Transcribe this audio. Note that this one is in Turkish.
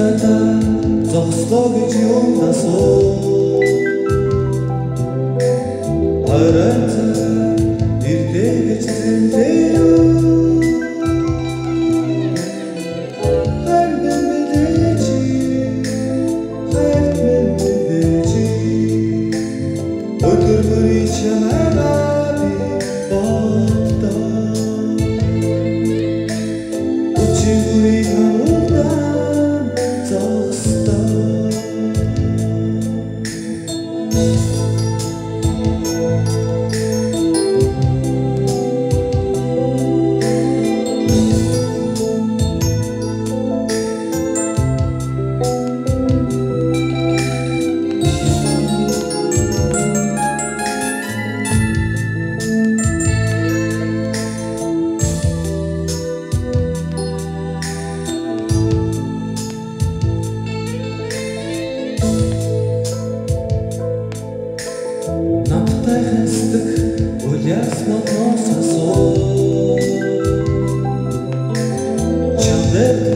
świata zostawić ją na son A ręce bir devletinde yok Her demedeci, her demedeci Ötürür içemem let